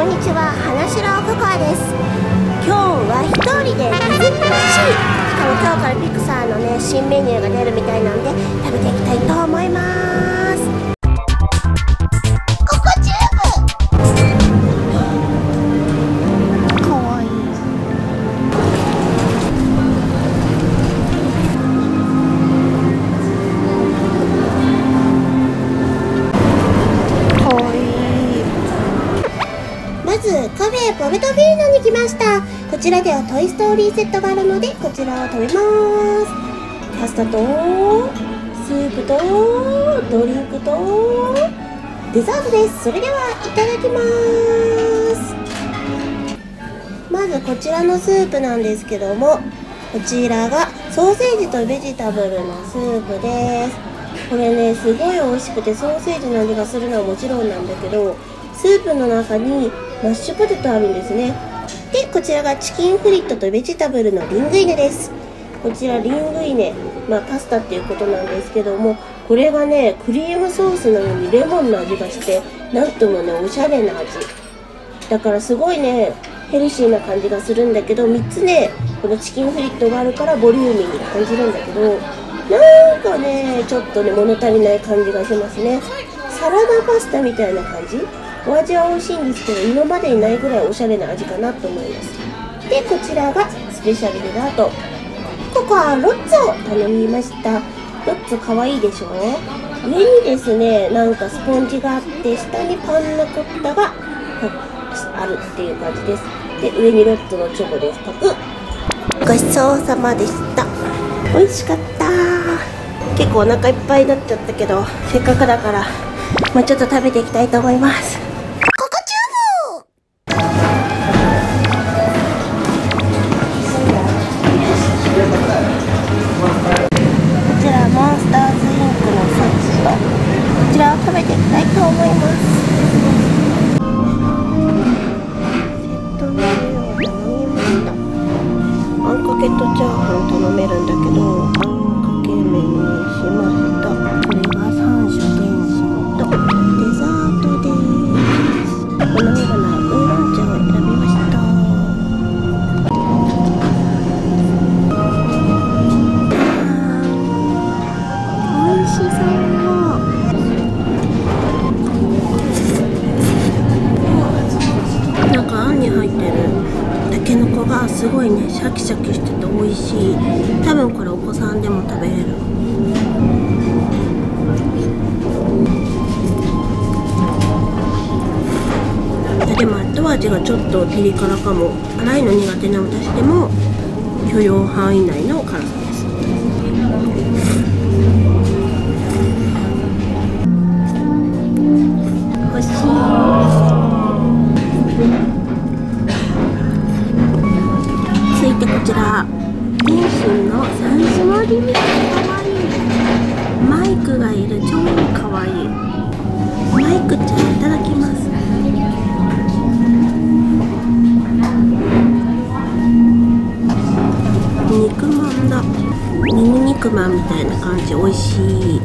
こんにちは花城ココアです。今日は一人でディズニーシーしかも今日からピクサーのね新メニューが出るみたいなんで食べていきたいと思います。カフェポルトフィーノに来ました。こちらではトイ・ストーリーセットがあるのでこちらを食べます。パスタとスープとドリンクとデザートです。それではいただきます。まずこちらのスープなんですけどもこちらがソーセージとベジタブルのスープです。これねすごい美味しくてソーセージの味がするのはもちろんなんだけどスープの中にマッシュポテトあるんですね。でこちらがチキンフリットとベジタブルのリングイネです。こちらリングイネまあパスタっていうことなんですけどもこれがねクリームソースなのにレモンの味がしてなんともねおしゃれな味。だからすごいねヘルシーな感じがするんだけど3つねこのチキンフリットがあるからボリューミーに感じるんだけどなんかねちょっとね物足りない感じがしますね。サラダパスタみたいな感じ？お味は美味しいんですけど今までにないぐらいおしゃれな味かなと思います。でこちらがスペシャルデザート。ここはロッツを頼みました。ロッツかわいいでしょ上にですねなんかスポンジがあって下にパンナコッタがあるっていう感じです。で上にロッツのチョコですパクごちそうさまでした。美味しかった。結構お腹いっぱいになっちゃったけどせっかくだからもうちょっと食べていきたいと思います。いねシャキシャキしてて美味しい。多分これお子さんでも食べれる。でも後味がちょっとピリ辛かも。辛いの苦手な私でも許容範囲内の辛さ。マイクがいる。超かわいい。マイクちゃんいただきます。肉まんだ。ミニ肉まんみたいな感じ。美味しい。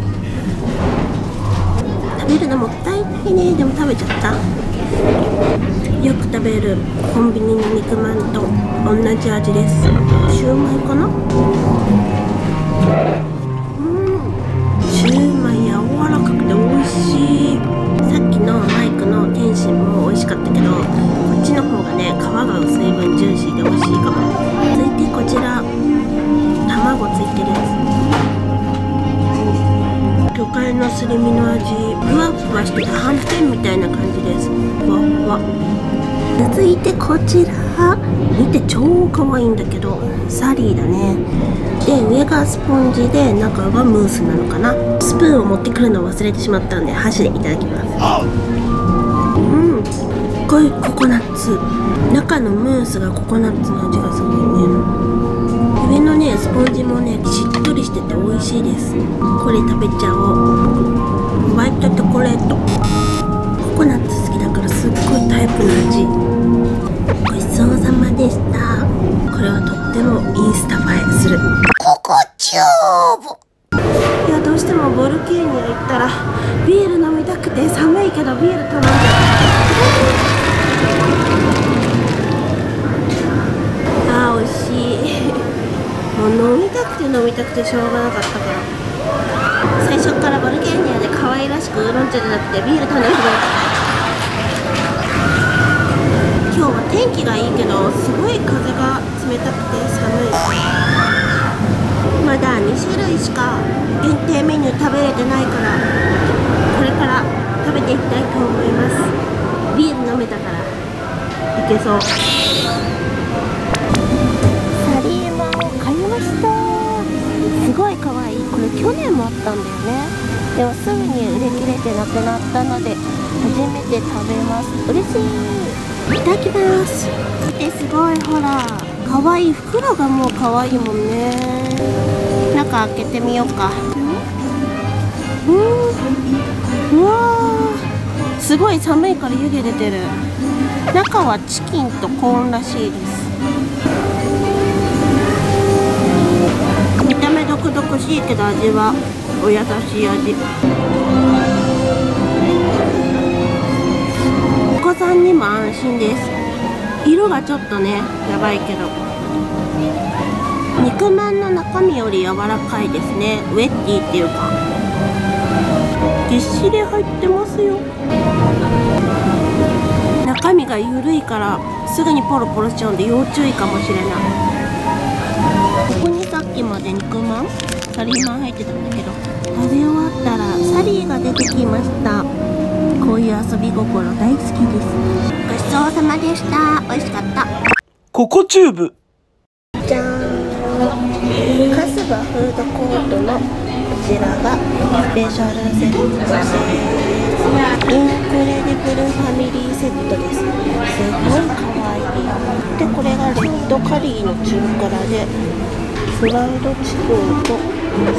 食べるのもったいないね。でも食べちゃった。よく食べる。コンビニの肉まんと同じ味です。シューマイかな？ね皮が薄い分ジューシーで美味しいかも。続いてこちら。卵ついてるやつ。魚介のすり身の味。ふわふわしててはんぺんみたいな感じです。ふわふわ。続いてこちら。見て超可愛いんだけどサリーだね。で上がスポンジで中がムースなのかな。スプーンを持ってくるのを忘れてしまったんで箸でいただきます。っごいココナッツ。中のムースがココナッツの味がすごいね。上のねスポンジもねしっとりしてて美味しいです。これ食べちゃおう。ホワイトチョコレート。ココナッツ好きだからすっごいタイプの味。飲みたくてしょうがなかったから。最初からバルケーニアで可愛らしくウーロン茶じゃなくてビール頼めばよかった今日は天気がいいけどすごい風が冷たくて寒い。まだ2種類しか限定メニュー食べれてないからこれから食べていきたいと思います。ビール飲めたから。いけそう。あったんだよね。でもすぐに売り切れてなくなったので初めて食べます。嬉しい。いただきます。えすごい。ほら可愛い袋がもう可愛いもんね。中開けてみようか。うん。うわー。すごい寒いから湯気出てる。中はチキンとコーンらしいですた目毒々しいけど味はお優しい味。お子さんにも安心です。色がちょっとねやばいけど。肉まんの中身より柔らかいですね。ウェッティっていうか。ぎっしり入ってますよ。中身が緩いからすぐにポロポロしちゃうんで要注意かもしれない。ここにさきまで肉まんサリーまん入ってたんだけど食べ終わったらサリーが出てきました。こういう遊び心大好きです。ごちそうさまでした。美味しかった。ココチューブ。じゃーん。カスバフードコートのこちらがスペシャルセットです。インクレディブルファミリーセットです。すごいかわいい。でこれがレッドカリーの中辛でフライドチキンと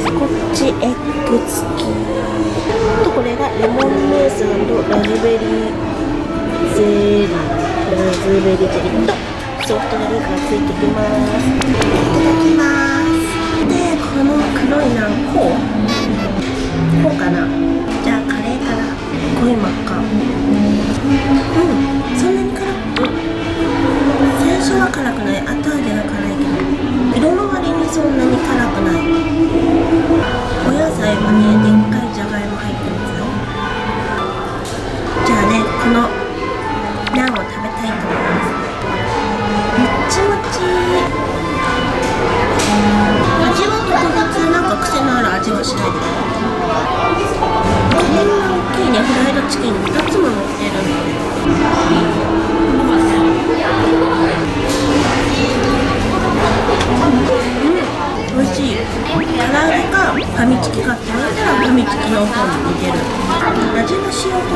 スコッチエッグ付きあとこれがレモンムースラズベリーゼリーラズベリーゼリーとソフトドリンクがついてきますいただきますでこの黒いなんこうこうかなじゃあカレーから濃い真っ赤うんそんなにそんなに辛くない。お野菜もね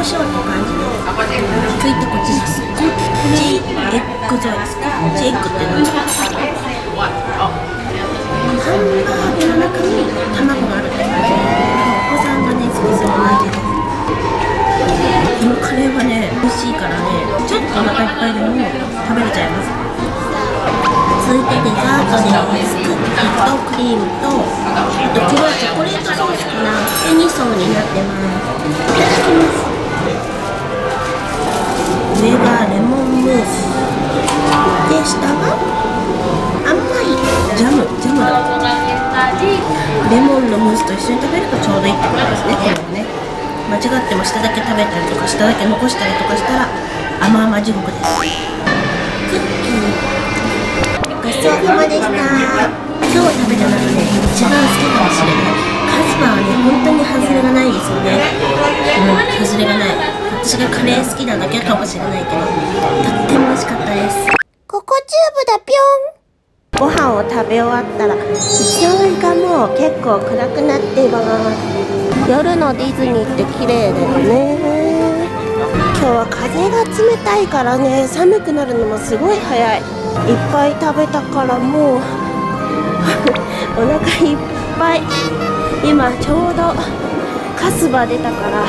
コショウって感じでついてこっちスコッチエッグじゃないスコッチエッグって何ハンバーグの中に卵があるって感じお子さんがね好きそうな味ですこのカレーはね美味しいからねちょっとお腹いっぱいでも食べれちゃいます続いてデザートですクッキーとクリームとあと黒いチョコレートソースかなで2層になってますいただきます上がレモンムース。で下が甘いジャムジャムだ。レモンのムースと一緒に食べるとちょうどいいってことですね。これはね間違っても下だけ食べたりとか下だけ残したりとかしたら甘々地獄です。クッキー。ごちそうさまでした。今日食べた中で一番好きかもしれない。カスパはね本当に外れがないですよね。うん外れがない私がカレー好きなだけかもしれないけどとっても美味しかったです。ココチューブだぴょんご飯を食べ終わったらいつの間にかもう結構暗くなっています夜のディズニーって綺麗だよね今日は風が冷たいからね寒くなるのもすごい早いいっぱい食べたからもうお腹いっぱい今ちょうどカスバ出たから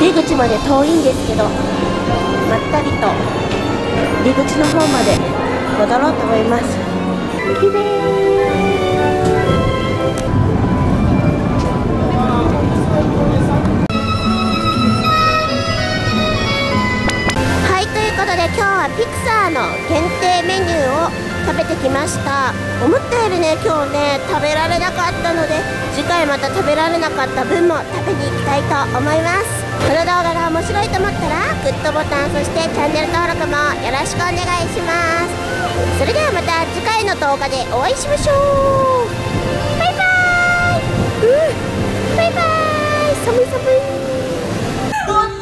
出口まで遠いんですけどまったりと出口の方まで戻ろうと思います。綺麗はいということで今日はピクサーの限定メニューを食べてきました。思ったよりね今日ね食べられなかったので次回また食べられなかった分も食べに行きたいと思います。この動画が面白いと思ったらグッドボタンそしてチャンネル登録もよろしくお願いしますそれではまた次回の動画でお会いしましょうバイバーイ、バイバイ寒い寒いぽっ